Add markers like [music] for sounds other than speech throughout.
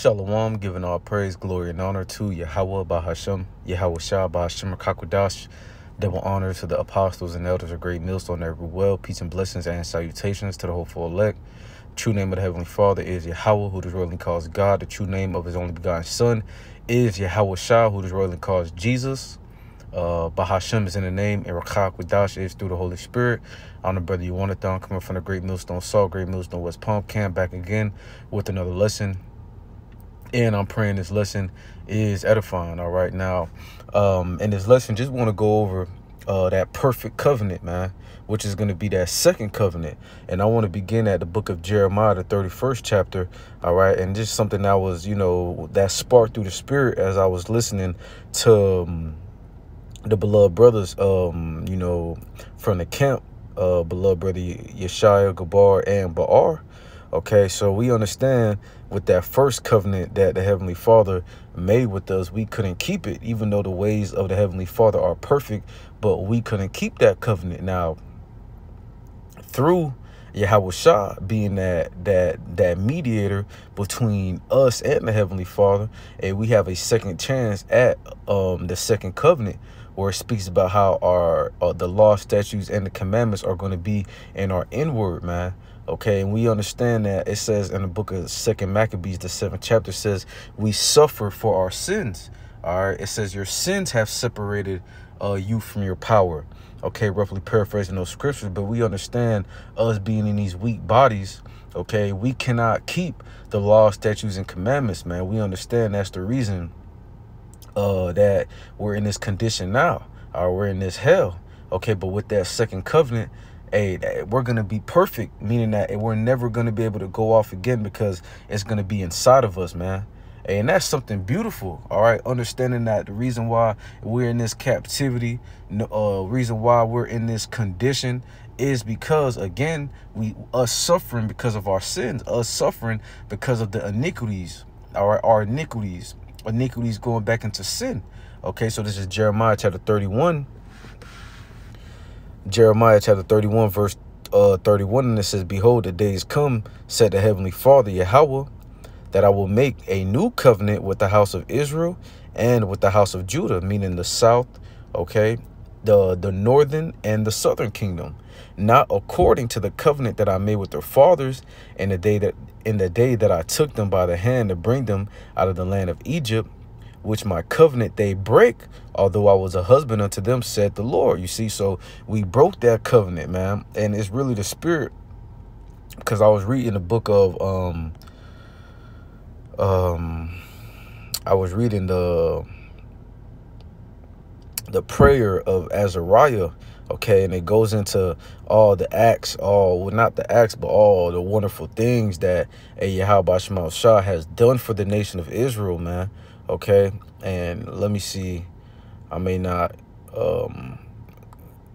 Shalom, giving all praise, glory, and honor to Yahweh Bahasham, Yahawashi Bahasham Kakwadash. Double honor to the apostles and elders of Great Millstone every well. Peace and blessings and salutations to the hopeful elect. True name of the Heavenly Father is Yahweh, who the royally calls God. The true name of his only begotten Son is Yahawashi, who the royally calls Jesus. Uh, Bahasham is in the name, and Rakak is through the Holy Spirit. I'm the brother you want it down, coming from the Great Millstone Salt, Great Millstone West Palm Camp, back again with another lesson and I'm praying this lesson is edifying. All right, now, um, in this lesson, just want to go over uh, that perfect covenant, man, which is going to be that second covenant. And I want to begin at the book of Jeremiah, the 31st chapter. All right, and just something that was, you know, that sparked through the spirit as I was listening to um, the beloved brothers, um, you know, from the camp, uh, beloved brother Yeshaya, Gabar, and Baar. Okay, so we understand with that first covenant that the Heavenly Father made with us, we couldn't keep it, even though the ways of the Heavenly Father are perfect, but we couldn't keep that covenant. Now, through Yahawashi being that that that mediator between us and the Heavenly Father, and we have a second chance at um the second covenant where it speaks about how our uh, the law, statutes, and the commandments are going to be in our inward, man. Okay, and we understand that it says in the book of Second Maccabees, the seventh chapter says we suffer for our sins. All right, it says your sins have separated uh, you from your power. Okay, roughly paraphrasing those scriptures, but we understand us being in these weak bodies. Okay, we cannot keep the law, statutes, and commandments, man. We understand that's the reason uh, that we're in this condition now, or we're in this hell. Okay, but with that second covenant, hey, we're going to be perfect, meaning that we're never going to be able to go off again because it's going to be inside of us, man. And that's something beautiful, all right? Understanding that the reason why we're in this captivity, uh, reason why we're in this condition is because, again, we us suffering because of our sins, us suffering because of the iniquities, right, our iniquities, iniquities going back into sin. Okay, so this is Jeremiah chapter 31, Jeremiah chapter 31, verse uh, 31, and it says, Behold, the days come, said the heavenly Father, Yahweh, that I will make a new covenant with the house of Israel and with the house of Judah, meaning the south, okay, the, the northern and the southern kingdom, not according to the covenant that I made with their fathers in the day that in the day that I took them by the hand to bring them out of the land of Egypt, which my covenant they break, although I was a husband unto them, said the Lord. You see, so we broke that covenant, man. And it's really the spirit. Because I was reading the book of um um I was reading the the prayer of Azariah, okay, and it goes into all the acts, all well, not the acts, but all the wonderful things that a Yahweh Shah has done for the nation of Israel, man okay? And let me see i may not um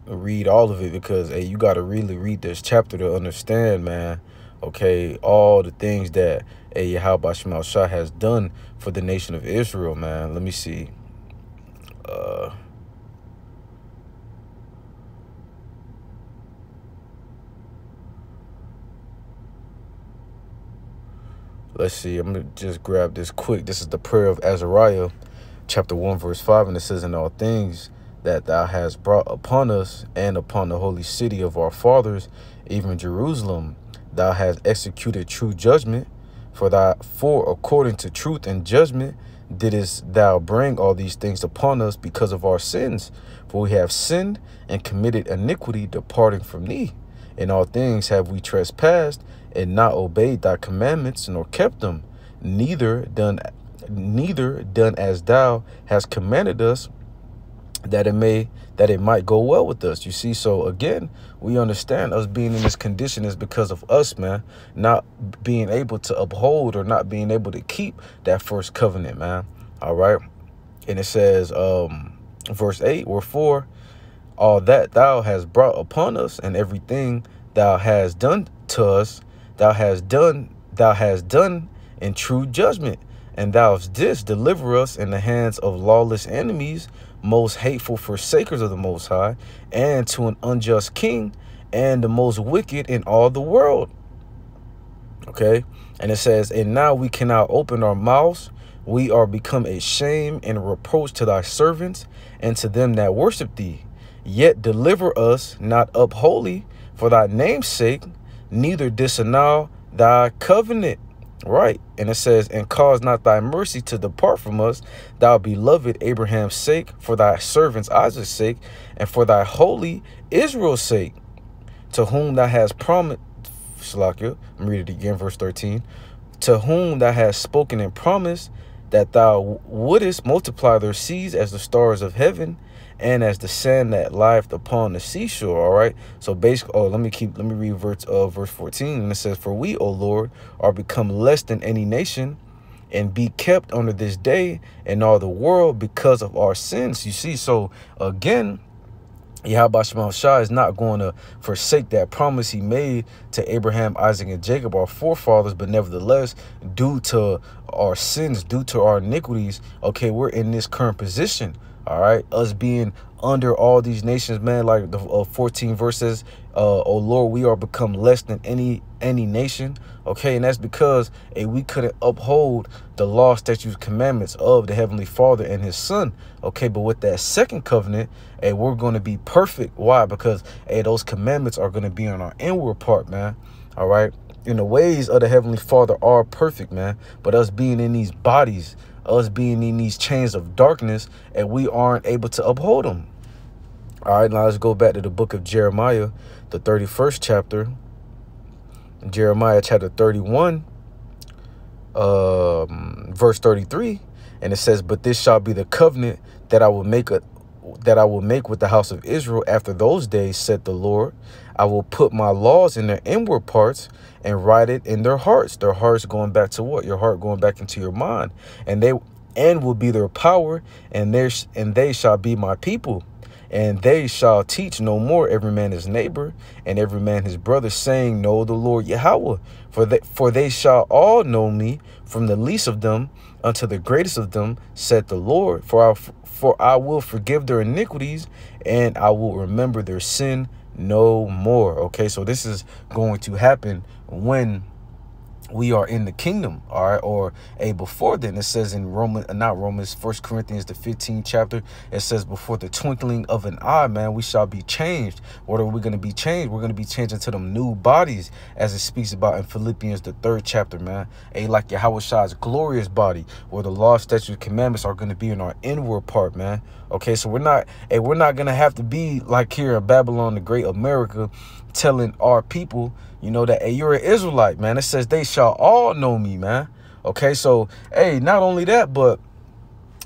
read all of it because hey you got to really read this chapter to understand man okay all the things that a Yahawashi has done for the nation of Israel man. Let me see uh Let's see. I'm going to just grab this quick. This is the prayer of Azariah, chapter 1, verse 5. And it says, In all things that thou hast brought upon us and upon the holy city of our fathers, even Jerusalem, thou hast executed true judgment. For thy, for according to truth and judgment didst thou bring all these things upon us because of our sins. For we have sinned and committed iniquity, departing from thee. In all things have we trespassed and not obeyed thy commandments nor kept them, neither done neither done as thou hast commanded us that it may that it might go well with us. You see so again we understand us being in this condition is because of us man not being able to uphold or not being able to keep that first covenant man. All right? And it says um verse 8 wherefore all that thou hast brought upon us and everything thou hast done to us thou hast done thou hast done in true judgment and thou didst deliver us in the hands of lawless enemies most hateful forsakers of the most high and to an unjust king and the most wicked in all the world okay And it says, And now we cannot open our mouths. We are become a shame and a reproach to thy servants and to them that worship thee. Yet deliver us not up wholly for thy name's sake, neither disannul thy covenant. Right. And it says, And cause not thy mercy to depart from us, thou beloved Abraham's sake, for thy servants Isaac's sake, and for thy holy Israel's sake, to whom thou hast promised. Shalakia, read it again, verse 13. To whom thou hast spoken and promised that thou wouldest multiply their seeds as the stars of heaven and as the sand that lieth upon the seashore. All right. So basically, oh, let me keep, let me read verse, uh, verse 14. And it says, For we, O Lord, are become less than any nation and be kept under this day and all the world because of our sins. You see, so again, Yahawashi is not going to forsake that promise he made to Abraham, Isaac, and Jacob, our forefathers, but nevertheless, due to our sins, due to our iniquities, okay, we're in this current position all right? Us being under all these nations man like the uh, 14 verses uh oh lord we are become less than any any nation. Okay and that's because hey, we couldn't uphold the law statutes commandments of the heavenly father and his son. Okay but with that second covenant hey, we're going to be perfect. Why? Because hey, those commandments are going to be on our inward part man. All right? And the ways of the heavenly father are perfect man. But us being in these bodies us being in these chains of darkness and we aren't able to uphold them. All right, now let's go back to the book of Jeremiah, the 31st chapter. Jeremiah chapter 31, um, verse 33. And it says, But this shall be the covenant that I will make that I will make with the house of Israel after those days, said the Lord. I will put my laws in their inward parts and write it in their hearts. Their hearts going back to what? Your heart going back into your mind. And they and will be their power, and their and they shall be my people. And they shall teach no more every man his neighbor and every man his brother, saying, Know the Lord Yahweh. For they, for they shall all know me, from the least of them unto the greatest of them, said the Lord. For I, for I will forgive their iniquities, and I will remember their sin no more. Okay, so this is going to happen when we are in the kingdom all right or a before then. It says in roman uh, not romans first corinthians the 15th chapter it says before the twinkling of an eye man we shall be changed. What are we going to be changed? We're going to be changed into them new bodies as it speaks about in philippians the third chapter man. A like yahweh shah's glorious body where the law statutes commandments are going to be in our inward part man. Okay so we're not hey we're not going to have to be like here in babylon the great america telling our people, you know, that, hey, you're an Israelite, man. It says they shall all know me, man. Okay, so, hey, not only that, but,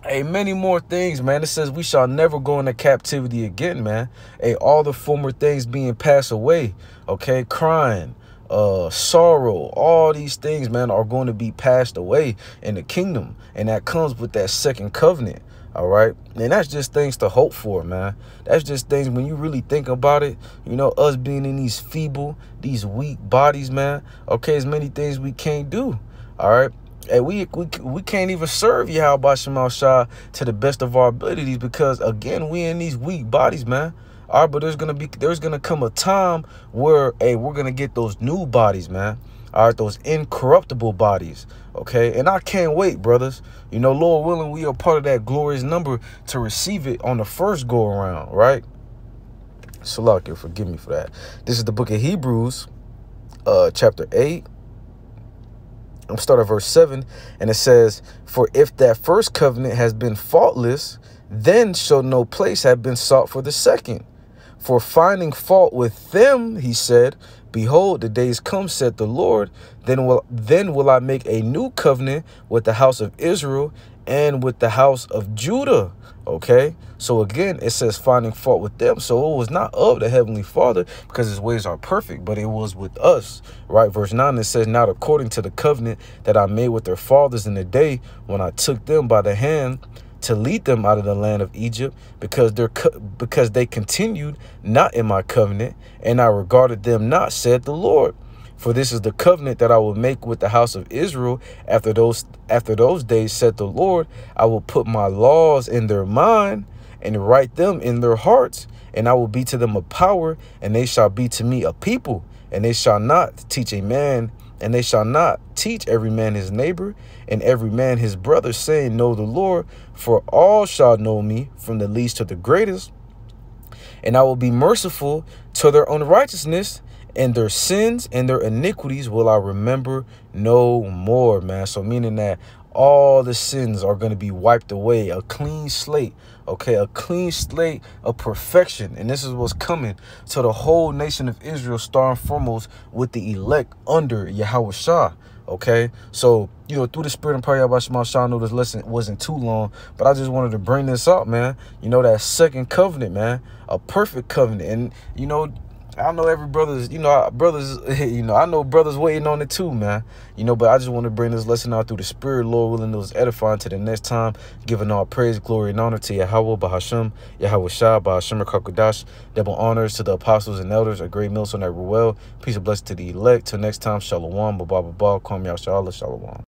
hey, many more things, man. It says we shall never go into captivity again, man. Hey, all the former things being passed away, okay, crying, uh sorrow all these things man are going to be passed away in the kingdom. And that comes with that second covenant all right? And that's just things to hope for man. That's just things when you really think about it you know us being in these feeble these weak bodies man okay as many things we can't do all right? And we we, we can't even serve Yahawashi to the best of our abilities because again we in these weak bodies man all right but there's gonna be there's gonna come a time where hey we're gonna get those new bodies man. All right those incorruptible bodies okay? And i can't wait brothers. You know lord willing we are part of that glorious number to receive it on the first go around right? Salakia, forgive me for that. This is the book of hebrews uh chapter 8 i'm starting at verse 7 and it says for if that first covenant has been faultless then shall no place have been sought for the second for finding fault with them he said Behold, the days come, said the Lord, then will then will I make a new covenant with the house of Israel and with the house of Judah. Okay, so again, it says finding fault with them. So it was not of the heavenly Father because his ways are perfect, but it was with us. Right, verse 9 it says, Not according to the covenant that I made with their fathers in the day when I took them by the hand to lead them out of the land of Egypt because they're because they continued not in my covenant and I regarded them not said the Lord. For this is the covenant that I will make with the house of Israel. After those after those days said the Lord I will put my laws in their mind and write them in their hearts and I will be to them a power and they shall be to me a people and they shall not teach a man and they shall not teach every man his neighbor and every man his brother, saying, Know the Lord, for all shall know me, from the least to the greatest. And I will be merciful to their unrighteousness, and their sins and their iniquities will I remember no more, man. So meaning that all the sins are going to be wiped away. A clean slate okay? A clean slate of perfection. And this is what's coming to the whole nation of israel starting foremost with the elect under yahweh shah okay? So you know through the spirit and prayer about Shema Shah, I know this lesson wasn't too long but I just wanted to bring this up man. You know that second covenant man. A perfect covenant. And you know I know every brother's, you know, brothers, [laughs] you know, I know brothers waiting on it too, man. You know, but I just want to bring this lesson out through the spirit, Lord willing, those edifying to the next time, giving all praise, glory, and honor to Yahweh, Bahasham, Yahawashi, Bahasham, Kakudash, double honors to the apostles and elders, a great millstone that well. Peace and blessing to the elect. Till next time, Shalom, Baba Baba, Kwam Yah Shalom.